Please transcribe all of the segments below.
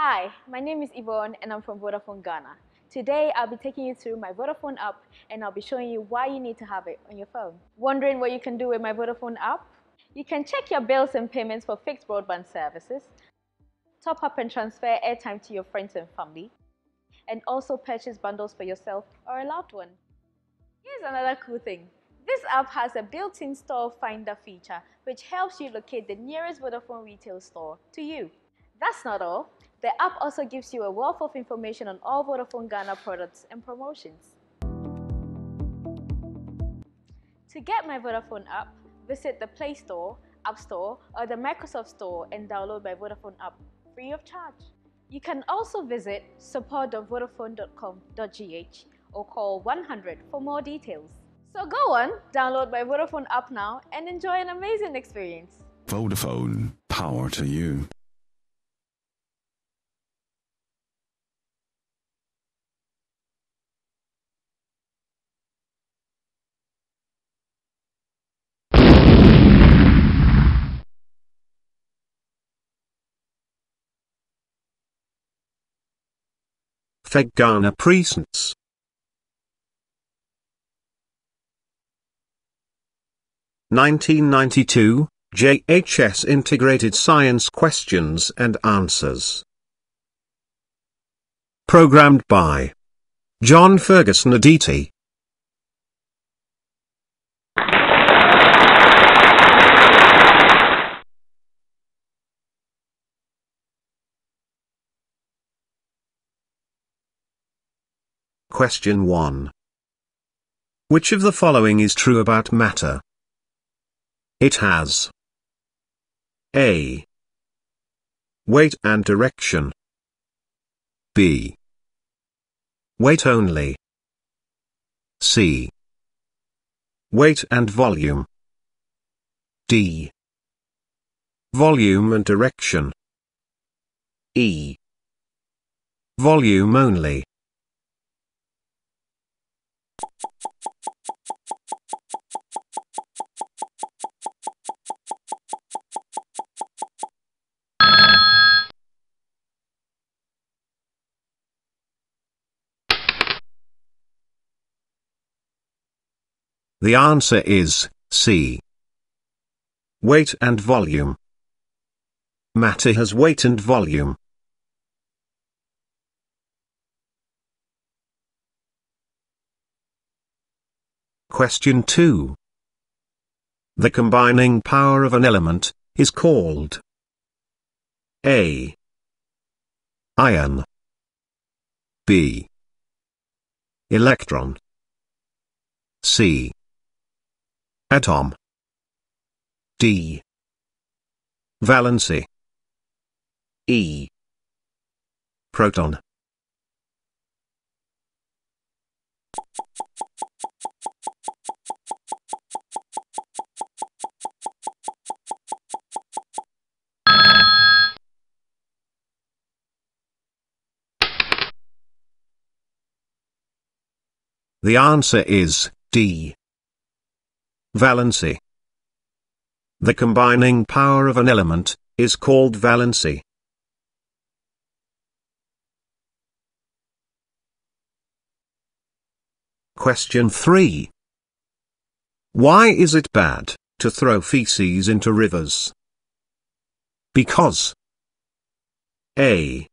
Hi, my name is Yvonne and I'm from Vodafone Ghana. Today I'll be taking you through my Vodafone app and I'll be showing you why you need to have it on your phone. Wondering what you can do with my Vodafone app? You can check your bills and payments for fixed broadband services, top up and transfer airtime to your friends and family, and also purchase bundles for yourself or a loved one. Here's another cool thing. This app has a built-in store finder feature which helps you locate the nearest Vodafone retail store to you. That's not all. The app also gives you a wealth of information on all Vodafone Ghana products and promotions. To get my Vodafone app, visit the Play Store, App Store, or the Microsoft Store and download my Vodafone app free of charge. You can also visit support.vodafone.com.gh or call 100 for more details. So go on, download my Vodafone app now and enjoy an amazing experience. Vodafone, power to you. FEG Ghana presents. Nineteen ninety two JHS Integrated Science Questions and Answers. Programmed by John Ferguson Aditi. Question 1. Which of the following is true about matter? It has A. Weight and direction. B. Weight only. C. Weight and volume. D. Volume and direction. E. Volume only. The answer is C. Weight and volume. Matter has weight and volume. Question 2. The combining power of an element is called A. Ion B. Electron C. Atom D. Valency E. Proton The answer is D. Valency. The combining power of an element is called valency. Question 3. Why is it bad to throw feces into rivers? Because A.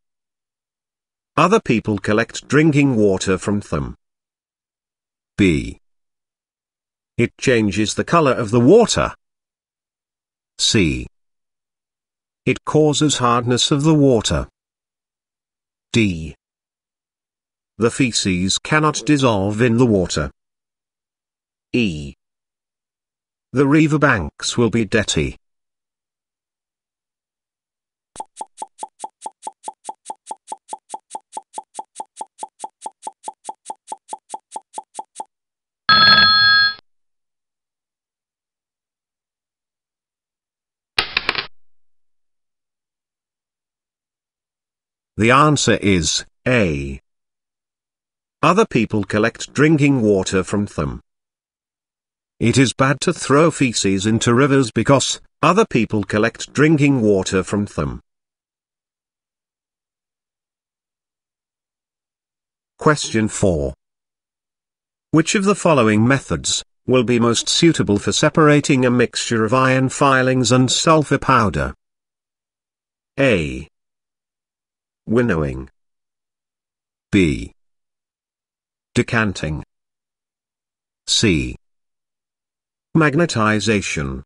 Other people collect drinking water from them. B. It changes the color of the water. C. It causes hardness of the water. D. The feces cannot dissolve in the water. E. The river banks will be dirty. The answer is A. Other people collect drinking water from them. It is bad to throw feces into rivers because other people collect drinking water from them. Question 4. Which of the following methods will be most suitable for separating a mixture of iron filings and sulfur powder? A. Winnowing. B. Decanting. C. Magnetization.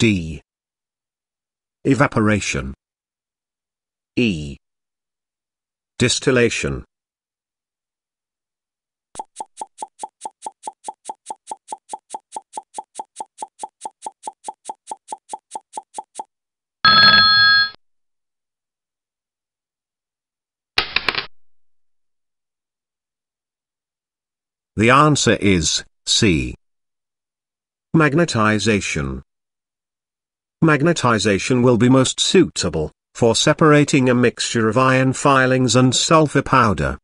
D. Evaporation. E. Distillation. The answer is C. Magnetization. Magnetization will be most suitable for separating a mixture of iron filings and sulfur powder.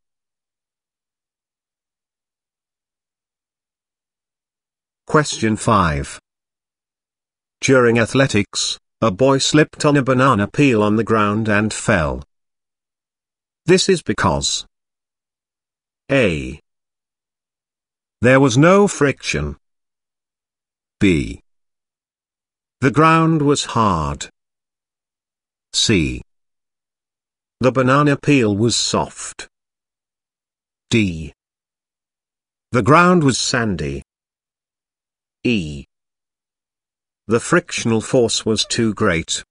Question 5. During athletics, a boy slipped on a banana peel on the ground and fell. This is because A. There was no friction. B. The ground was hard. C. The banana peel was soft. D. The ground was sandy. E. The frictional force was too great.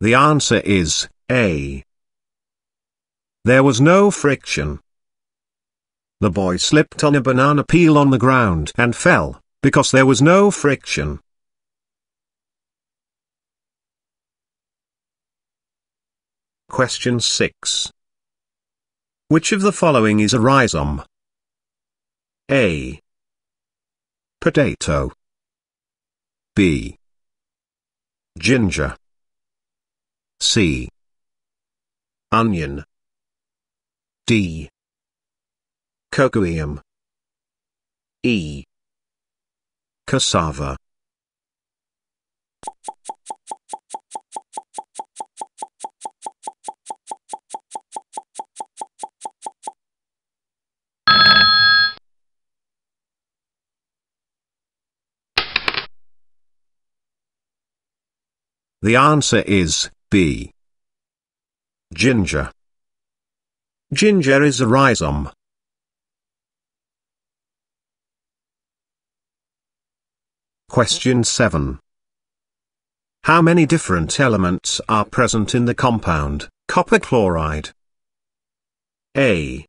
The answer is A. There was no friction. The boy slipped on a banana peel on the ground and fell, because there was no friction. Question 6. Which of the following is a rhizome? A. Potato. B. Ginger. C. Onion. D. Cocoyam. E. Cassava. The answer is B. Ginger. Ginger is a rhizome. Question 7. How many different elements are present in the compound, copper chloride? A.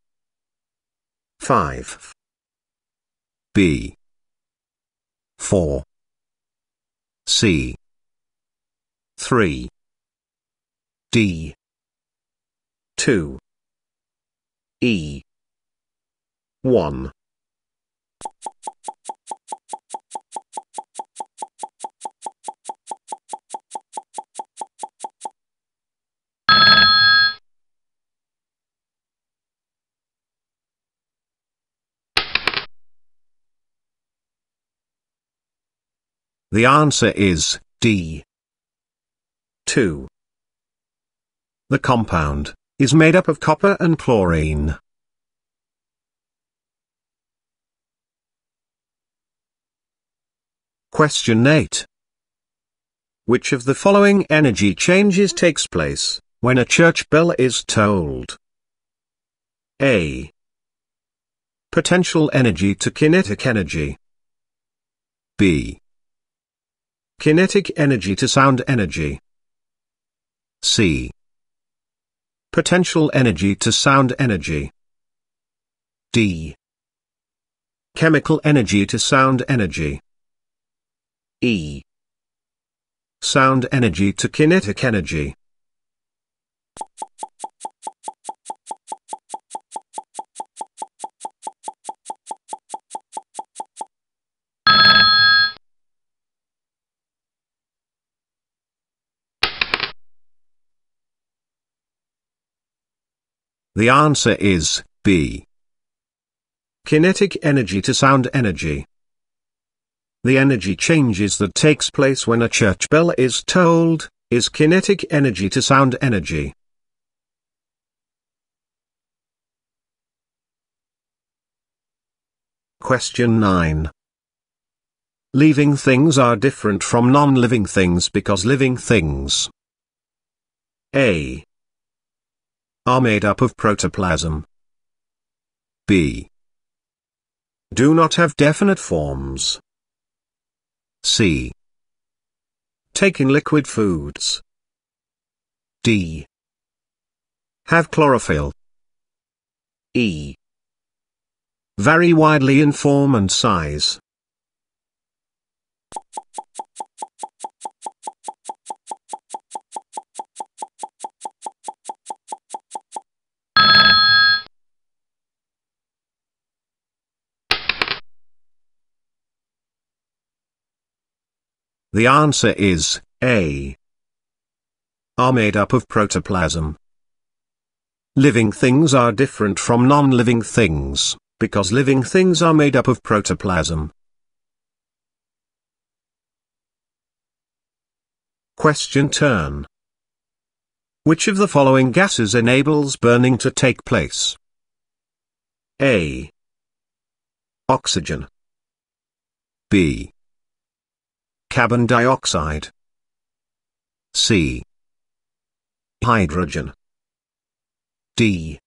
5. B. 4. C. 3. D. 2. E. 1. The answer is D. 2. The compound is made up of copper and chlorine. Question 8. Which of the following energy changes takes place when a church bell is tolled? A. Potential energy to kinetic energy. B. Kinetic energy to sound energy. C. Potential energy to sound energy. D. Chemical energy to sound energy. E. Sound energy to kinetic energy. The answer is B. Kinetic energy to sound energy. The energy changes that takes place when a church bell is tolled, is kinetic energy to sound energy. Question 9. Living things are different from non-living things because living things A are made up of protoplasm. B do not have definite forms. C. Taking liquid foods. D. Have chlorophyll. E. Vary widely in form and size. The answer is A. Are made up of protoplasm. Living things are different from non-living things, because living things are made up of protoplasm. Question turn. Which of the following gases enables burning to take place? A. Oxygen. B. Carbon dioxide. C. Hydrogen. D.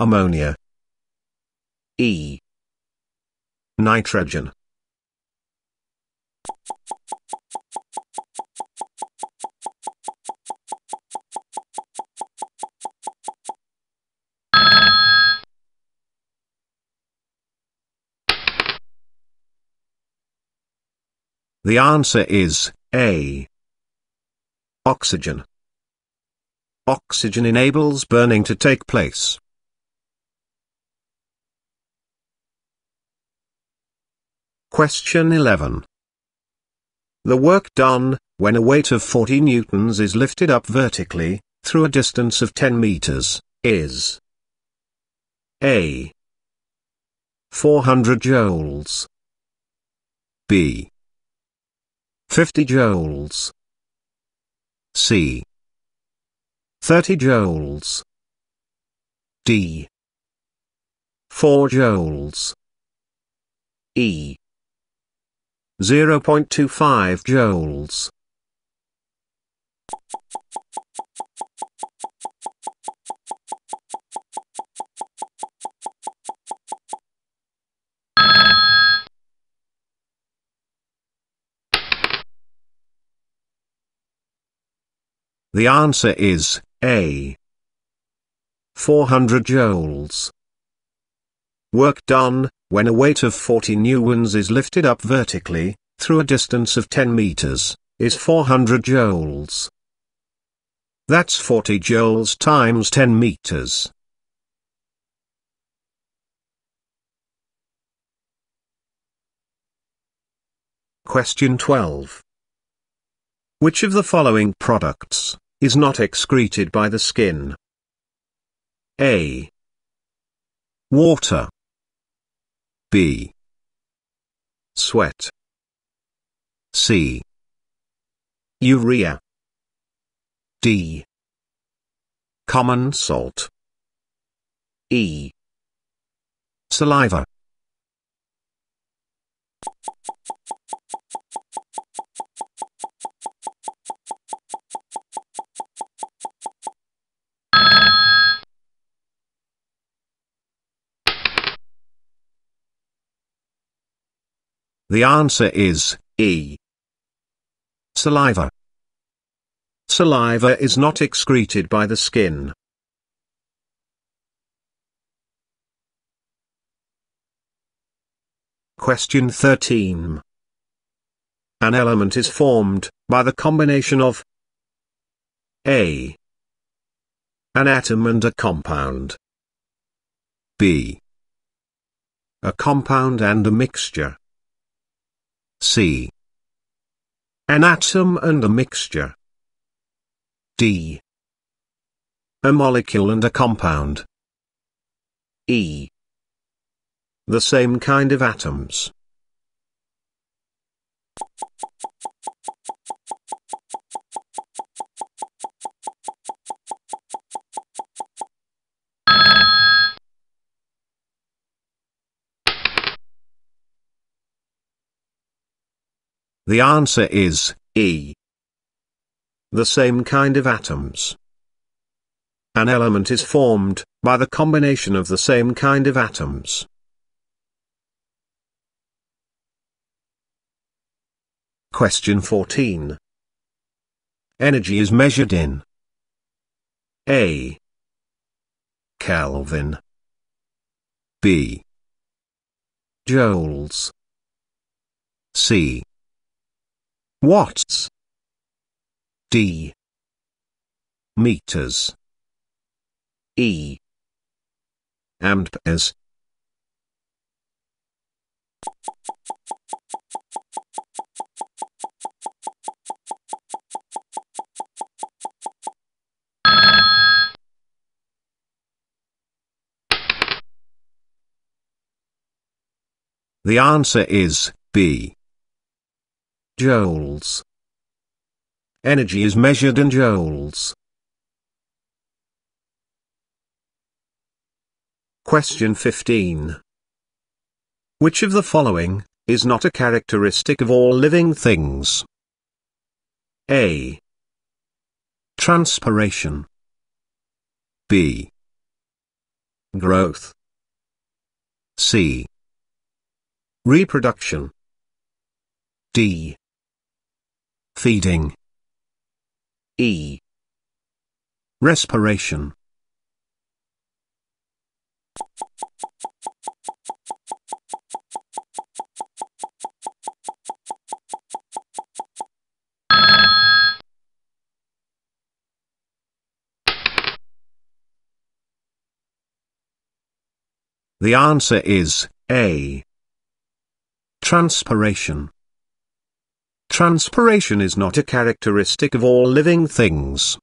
Ammonia. E. Nitrogen. The answer is A. Oxygen. Oxygen enables burning to take place. Question 11. The work done, when a weight of 40 newtons is lifted up vertically, through a distance of 10 meters, is A. 400 joules B. 50 joules. C. 30 joules. D. 4 joules. E. 0.25 joules. The answer is A. 400 joules. Work done, when a weight of 40 newtons is lifted up vertically, through a distance of 10 meters, is 400 joules. That's 40 joules times 10 meters. Question 12. Which of the following products is not excreted by the skin. A. Water. B. Sweat. C. Urea. D. Common salt. E. Saliva. The answer is E. Saliva. Saliva is not excreted by the skin. Question 13. An element is formed by the combination of A. An atom and a compound. B. A compound and a mixture. C. An atom and a mixture. D. a molecule and a compound. E. The same kind of atoms. The answer is E. The same kind of atoms. An element is formed by the combination of the same kind of atoms. Question 14. Energy is measured in A. Kelvin B. Joules C. Watts D. Meters E. Amperes The answer is B. Joules. Energy is measured in joules. Question 15. Which of the following is not a characteristic of all living things? A. Transpiration. B. Growth. C. Reproduction. D. Feeding. E. Respiration. The answer is A. Transpiration. Transpiration is not a characteristic of all living things.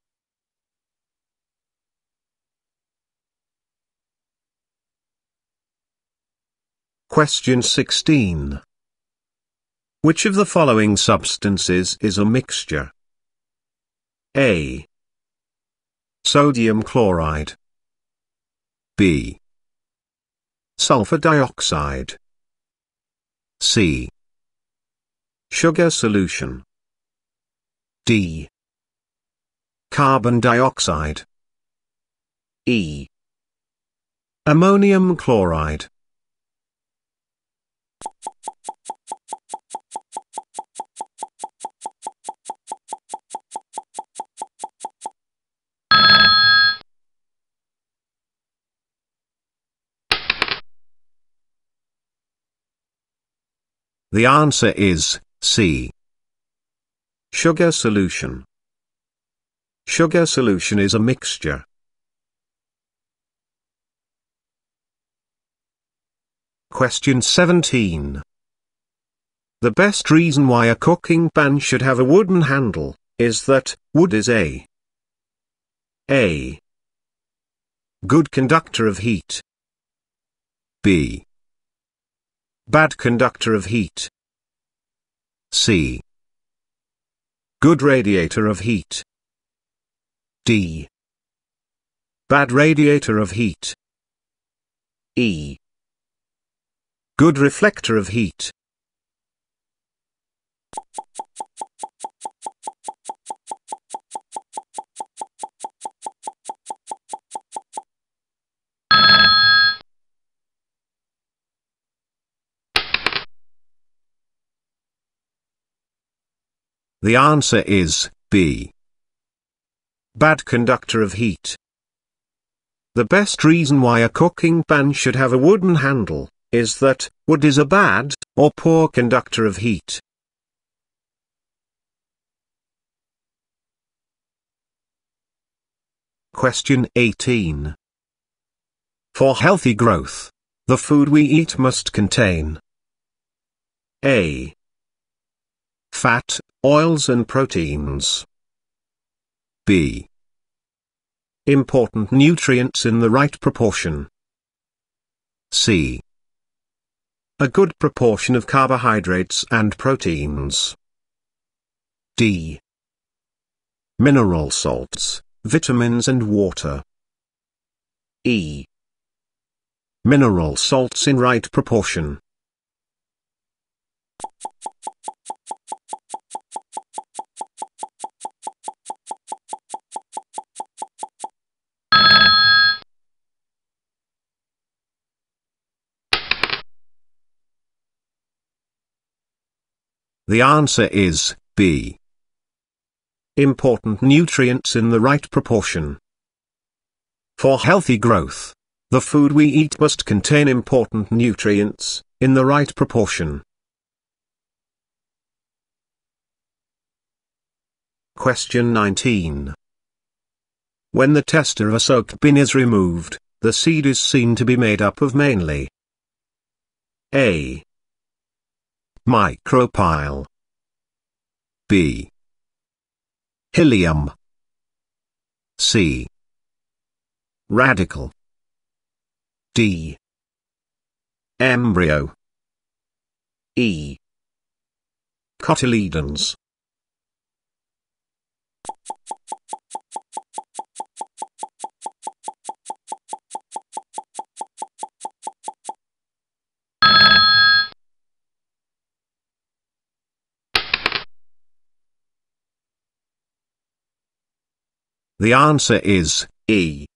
Question 16. Which of the following substances is a mixture? A. Sodium chloride. B. Sulfur dioxide. C. Sugar solution. D. Carbon dioxide. E. Ammonium chloride. The answer is C. Sugar solution. Sugar solution is a mixture. Question 17. The best reason why a cooking pan should have a wooden handle is that wood is a a good conductor of heat. B bad conductor of heat. C good radiator of heat. D bad radiator of heat. E good reflector of heat. The answer is B. Bad conductor of heat. The best reason why a cooking pan should have a wooden handle is that wood is a bad or poor conductor of heat. Question 18. For healthy growth, the food we eat must contain A. Fat, oils and proteins. B. Important nutrients in the right proportion. C. A good proportion of carbohydrates and proteins. D. Mineral salts, vitamins and water. E. Mineral salts in right proportion. The answer is B. Important nutrients in the right proportion. For healthy growth, the food we eat must contain important nutrients, in the right proportion. Question 19. When the testa of a soaked bin is removed, the seed is seen to be made up of mainly A. Micropyle B. Hilum C. Radicle D. Embryo E. Cotyledons The answer is E.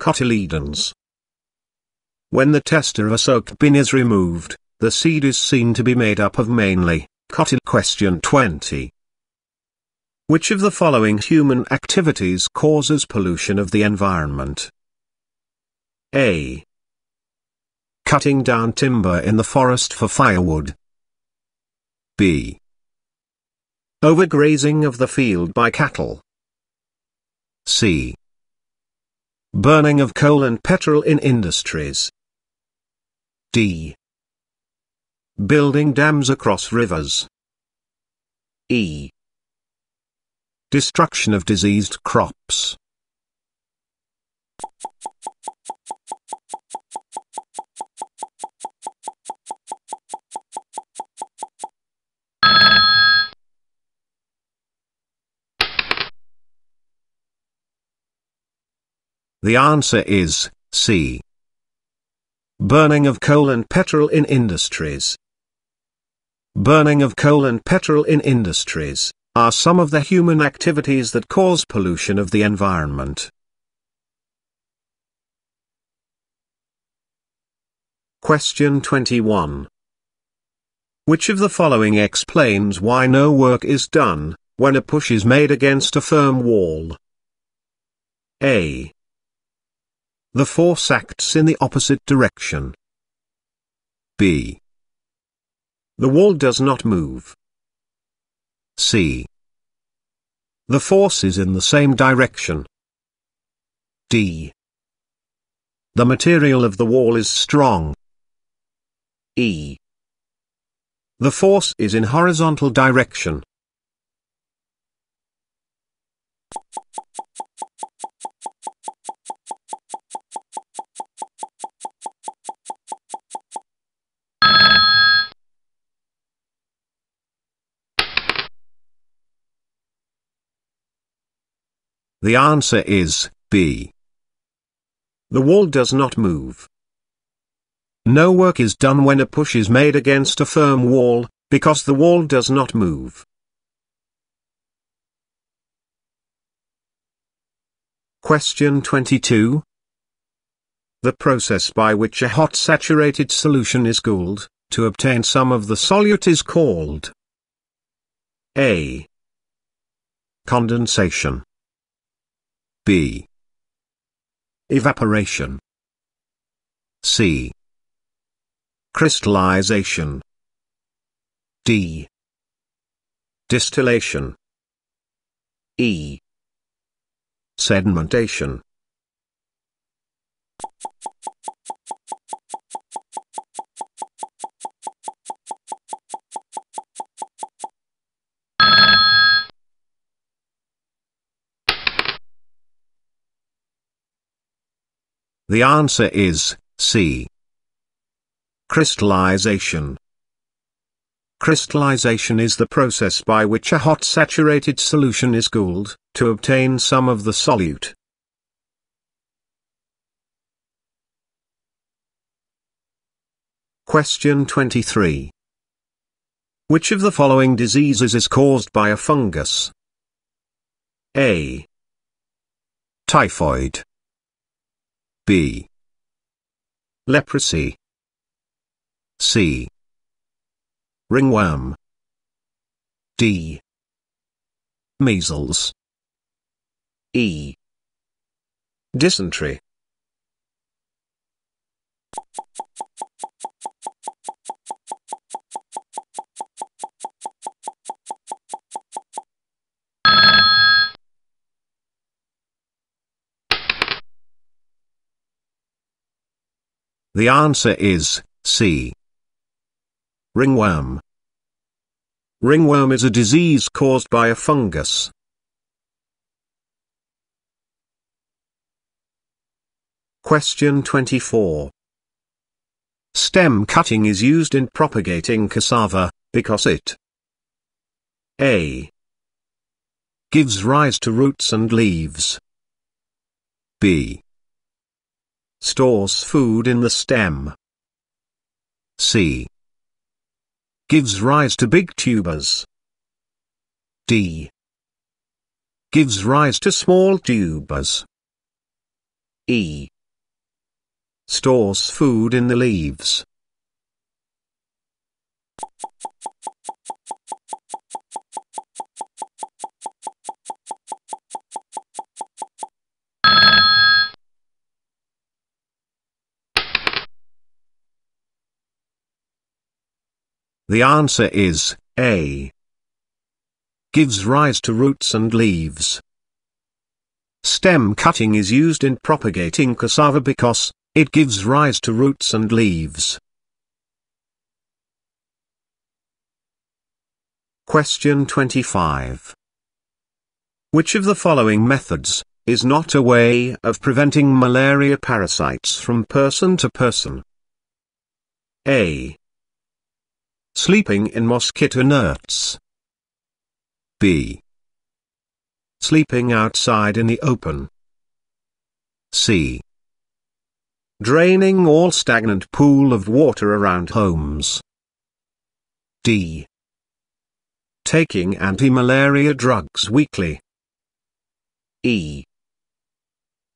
Cotyledons. When the testa of a soaked bin is removed, the seed is seen to be made up of mainly cotyl. Question 20. Which of the following human activities causes pollution of the environment? A. Cutting down timber in the forest for firewood. B. Overgrazing of the field by cattle. C. Burning of coal and petrol in industries. D. Building dams across rivers. E. Destruction of diseased crops. The answer is C. Burning of coal and petrol in industries. Burning of coal and petrol in industries are some of the human activities that cause pollution of the environment. Question 21. Which of the following explains why no work is done, when a push is made against a firm wall? A. The force acts in the opposite direction. B. The wall does not move. C. The force is in the same direction. D. The material of the wall is strong. E. The force is in horizontal direction. The answer is B. The wall does not move. No work is done when a push is made against a firm wall, because the wall does not move. Question 22. The process by which a hot saturated solution is cooled, to obtain some of the solute is called A. Condensation B. Evaporation C. Crystallization D. Distillation E. Sedimentation The answer is C. Crystallization. Crystallization is the process by which a hot saturated solution is cooled, to obtain some of the solute. Question 23. Which of the following diseases is caused by a fungus? A. Typhoid. B. Leprosy. C. Ringworm. D. Measles. E. Dysentery. The answer is C. Ringworm. Ringworm is a disease caused by a fungus. Question 24. Stem cutting is used in propagating cassava, because it A. Gives rise to roots and leaves. B. Stores food in the stem. C. Gives rise to big tubers. D. Gives rise to small tubers. E. Stores food in the leaves. The answer is A. Gives rise to roots and leaves. Stem cutting is used in propagating cassava because it gives rise to roots and leaves. Question 25. Which of the following methods is not a way of preventing malaria parasites from person to person? A. Sleeping in mosquito nets. B. Sleeping outside in the open. C. Draining all stagnant pool of water around homes. D. Taking anti-malaria drugs weekly. E.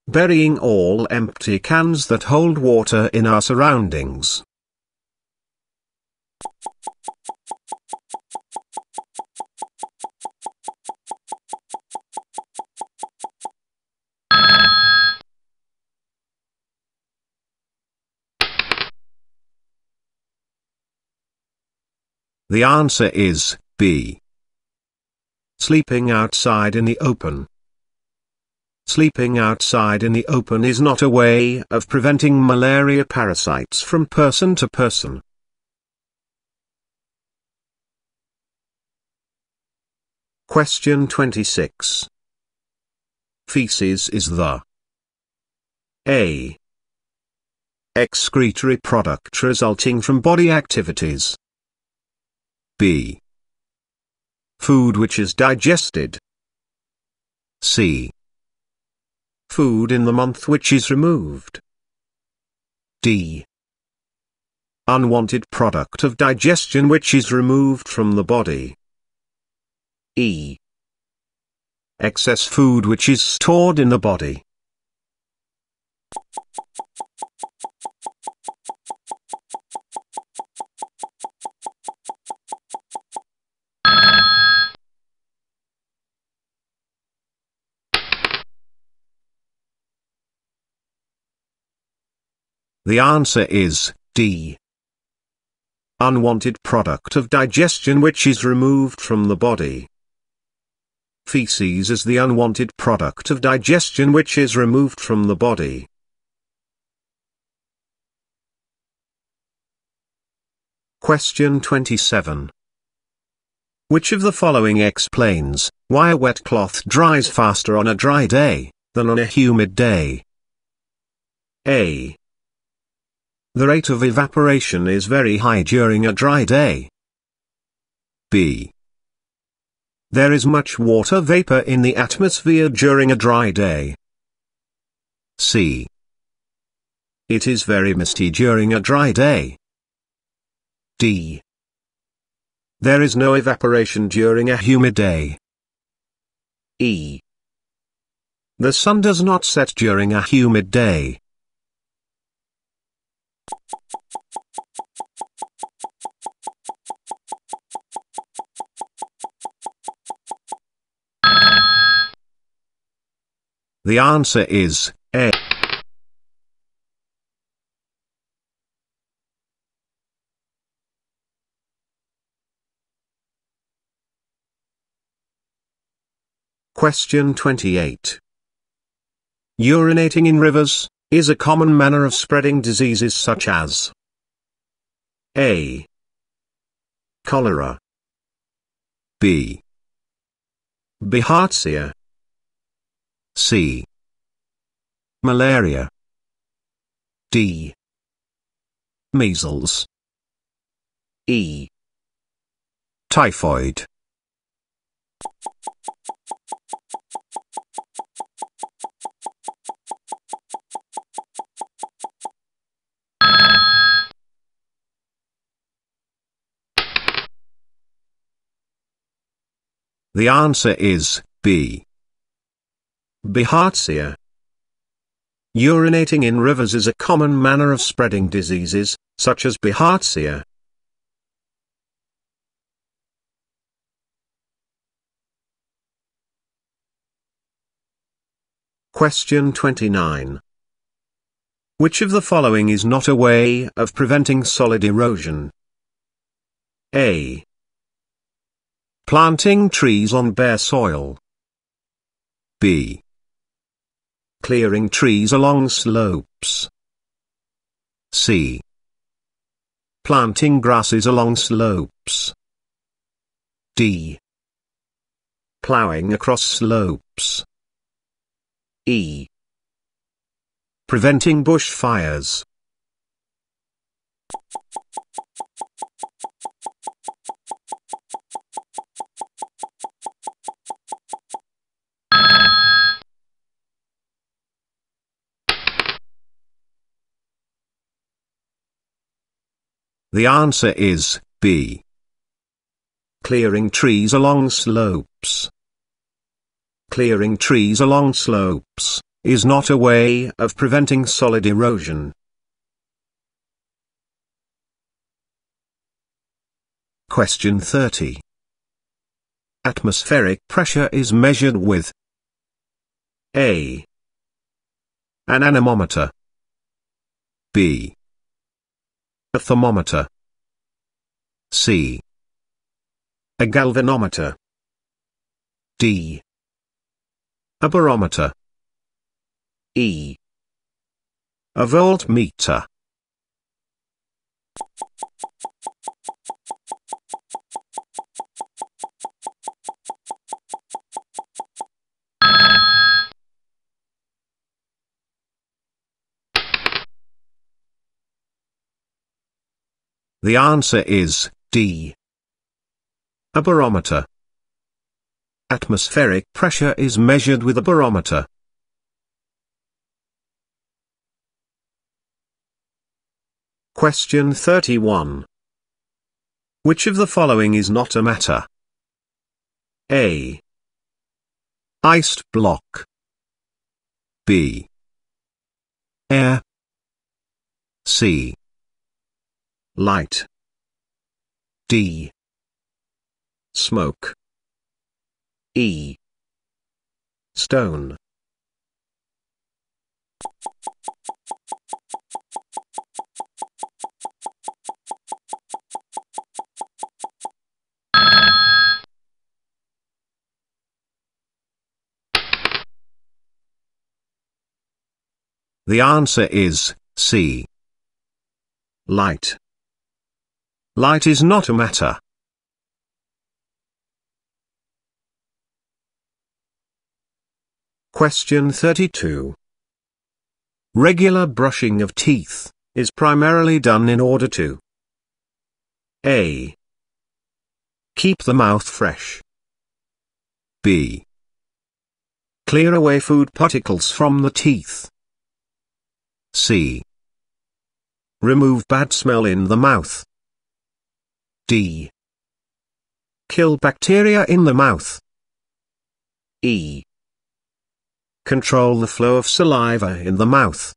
Burying all empty cans that hold water in our surroundings. The answer is B. Sleeping outside in the open. Sleeping outside in the open is not a way of preventing malaria parasites from person to person. Question 26. Feces is the A. Excretory product resulting from body activities. B. Food which is digested. C. Food in the month which is removed. D. Unwanted product of digestion which is removed from the body. E. Excess food which is stored in the body. The answer is D. Unwanted product of digestion which is removed from the body. Feces is the unwanted product of digestion which is removed from the body. Question 27. Which of the following explains why a wet cloth dries faster on a dry day than on a humid day? A. The rate of evaporation is very high during a dry day. B. There is much water vapor in the atmosphere during a dry day. C. It is very misty during a dry day. D. There is no evaporation during a humid day. E. The sun does not set during a humid day. The answer is A. Question 28. Urinating in rivers is a common manner of spreading diseases such as A. Cholera B. Bilharzia C. Malaria D. Measles E. Typhoid The answer is B. Bilharzia. Urinating in rivers is a common manner of spreading diseases, such as Bilharzia. Question 29. Which of the following is not a way of preventing soil erosion? A. Planting trees on bare soil. B. Clearing trees along slopes. C. Planting grasses along slopes. D. Plowing across slopes. E. Preventing bushfires. The answer is B. Clearing trees along slopes. Clearing trees along slopes is not a way of preventing soil erosion. Question 30. Atmospheric pressure is measured with A. An anemometer B. A thermometer C. A galvanometer D. A barometer E. A voltmeter The answer is D. A barometer. Atmospheric pressure is measured with a barometer. Question 31. Which of the following is not a matter? A. Iced block. B. Air. C. Light. D. Smoke. E. Stone. The answer is C. Light. Light is not a matter. Question 32. Regular brushing of teeth is primarily done in order to A. Keep the mouth fresh. B. Clear away food particles from the teeth. C. Remove bad smell in the mouth. D. Kill bacteria in the mouth. E. Control the flow of saliva in the mouth.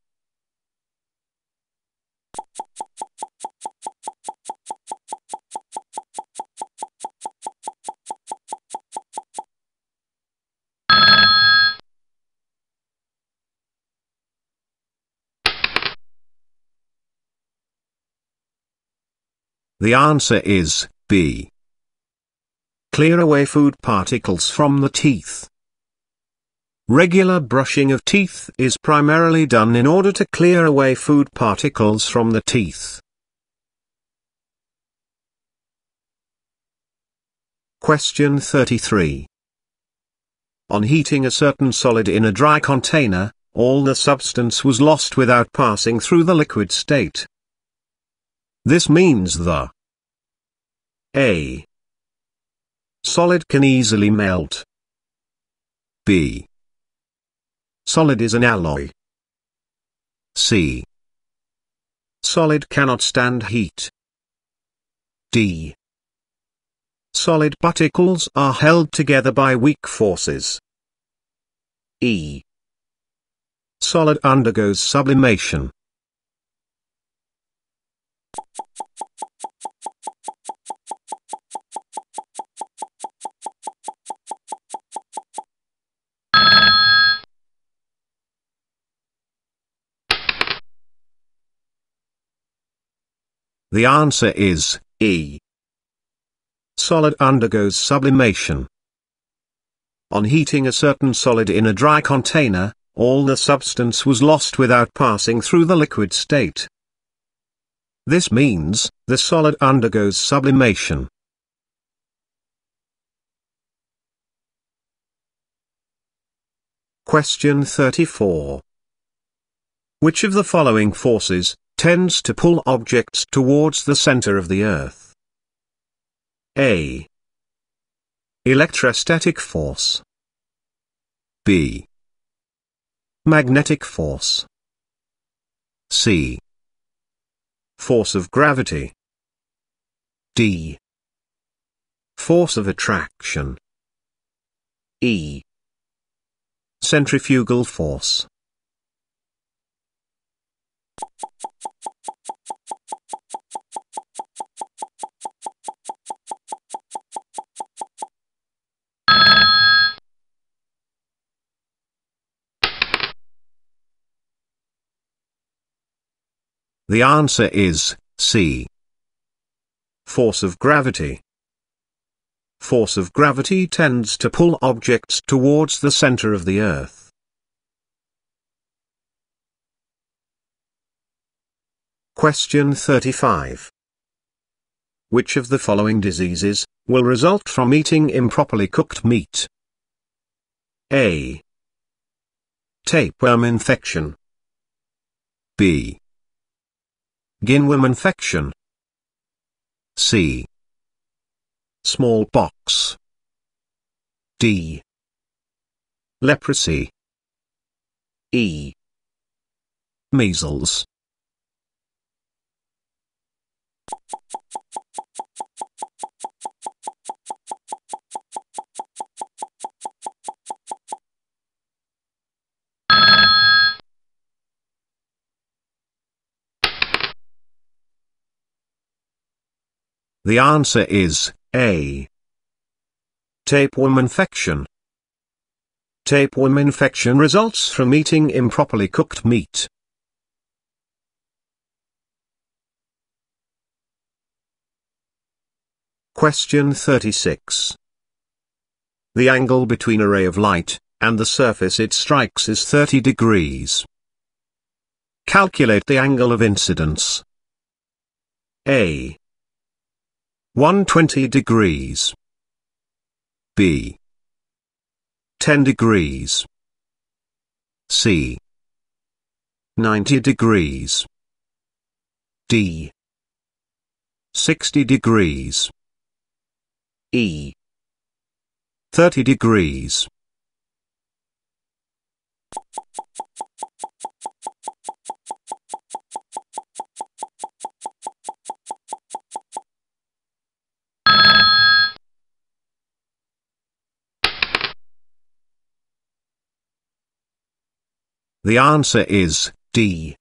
The answer is B. Clear away food particles from the teeth. Regular brushing of teeth is primarily done in order to clear away food particles from the teeth. Question 33. On heating a certain solid in a dry container, all the substance was lost without passing through the liquid state. This means the A. Solid can easily melt. B. Solid is an alloy. C. Solid cannot stand heat. D. Solid particles are held together by weak forces. E. Solid undergoes sublimation. The answer is E. Solid undergoes sublimation. On heating a certain solid in a dry container, all the substance was lost without passing through the liquid state. This means, the solid undergoes sublimation. Question 34. Which of the following forces tends to pull objects towards the center of the Earth? A. Electrostatic force. B. Magnetic force. C. Force of gravity. D. Force of attraction. E. Centrifugal force. The answer is C. Force of gravity. Force of gravity tends to pull objects towards the center of the Earth. Question 35. Which of the following diseases will result from eating improperly cooked meat? A. Tapeworm infection. B. Guinea worm infection. C. Smallpox. D. Leprosy. E. Measles. The answer is A. Tapeworm infection. Tapeworm infection results from eating improperly cooked meat. Question 36. The angle between a ray of light and the surface it strikes is 30 degrees. Calculate the angle of incidence. A. 120 degrees. B. 10 degrees. C. 90 degrees. D. 60 degrees. E. 30 degrees. The answer is D.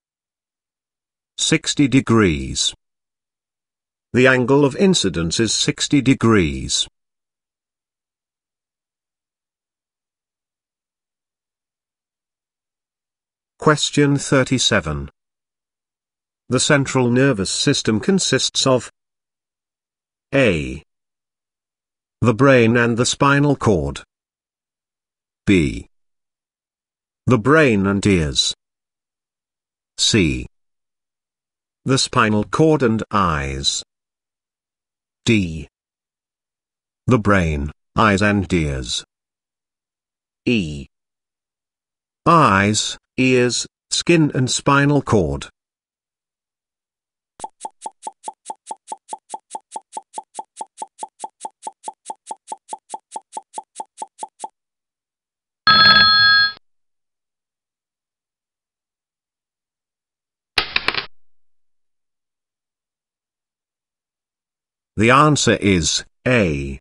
60 degrees. The angle of incidence is 60 degrees. Question 37. The central nervous system consists of A. The brain and the spinal cord. B. The brain and ears. C. The spinal cord and eyes. D. The brain, eyes and ears. E. Eyes, ears, skin and spinal cord. The answer is A.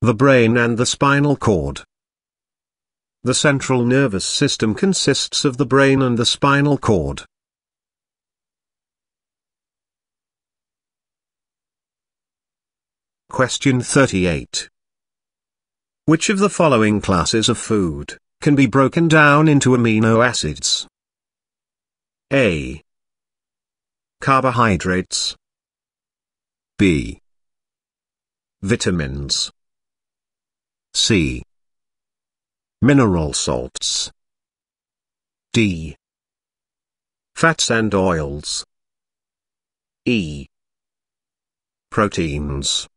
The brain and the spinal cord. The central nervous system consists of the brain and the spinal cord. Question 38. Which of the following classes of food can be broken down into amino acids? A. Carbohydrates. B. Vitamins. C. Mineral salts. D. Fats and oils. E. Proteins.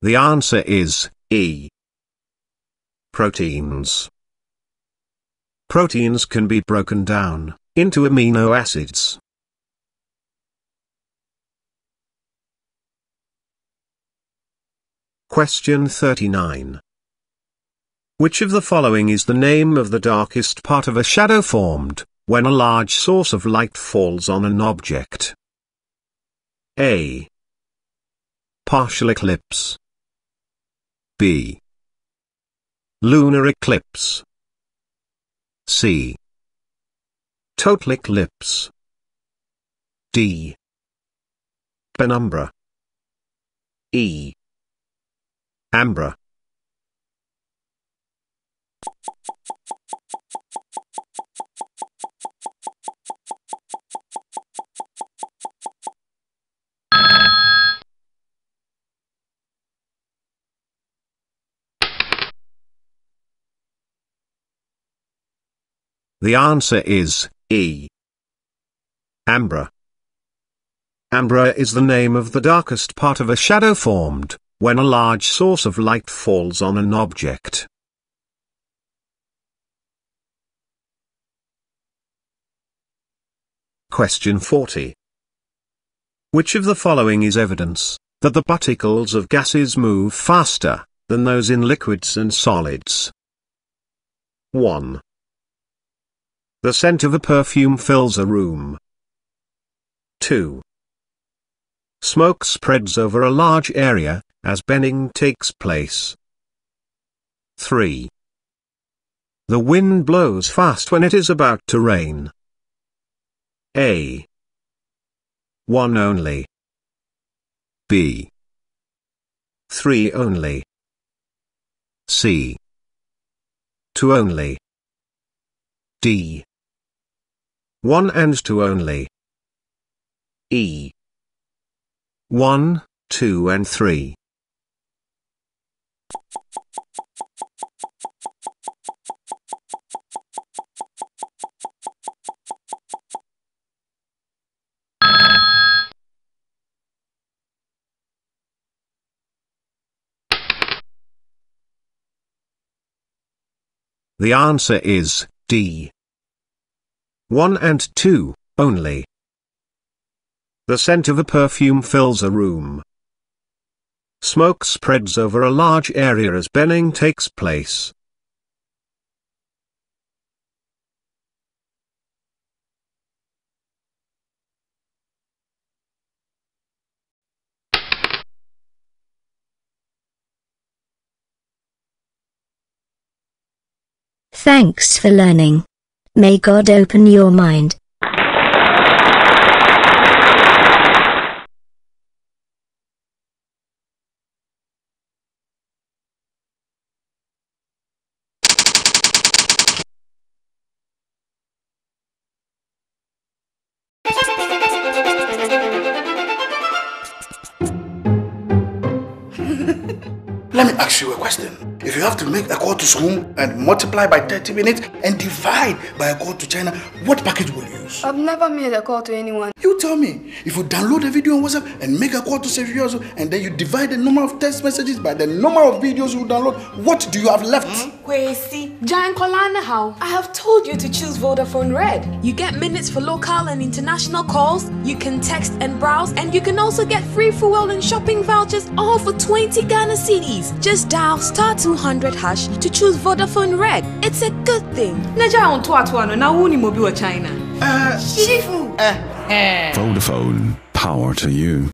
The answer is E. Proteins. Proteins can be broken down into amino acids. Question 39. Which of the following is the name of the darkest part of a shadow formed when a large source of light falls on an object? A. Partial eclipse. B. Lunar eclipse. C. Total eclipse. D. Penumbra. E. Umbra. The answer is E. Umbra. Umbra is the name of the darkest part of a shadow formed when a large source of light falls on an object. Question 40. Which of the following is evidence that the particles of gases move faster than those in liquids and solids? 1. The scent of a perfume fills a room. 2. Smoke spreads over a large area, as bending takes place. 3. The wind blows fast when it is about to rain. A. 1 only. B. 3 only. C. 2 only. D. 1 and 2 only. E. 1, 2 and 3. The answer is D. 1 and 2, only. The scent of a perfume fills a room. Smoke spreads over a large area as burning takes place. Thanks for learning. May God open your mind. Let me ask you a question. If you have to make a call to school and multiply by 30 minutes and divide by a call to China, what package will you use? I've never made a call to anyone. You tell me. If you download a video on WhatsApp and make a call to save yours, and then you divide the number of text messages by the number of videos you download, what do you have left? Hmm? Kwesi, Giant Kolana how? I have told you to choose Vodafone Red. You get minutes for local and international calls, you can text and browse, and you can also get free fuel and shopping vouchers all for 20 Ghana cedis. Just dial star 200 hash to choose Vodafone Red. It's a good thing. Naja on no na wuni mobi wa China. Uh, Shifu! Vodafone, power to you.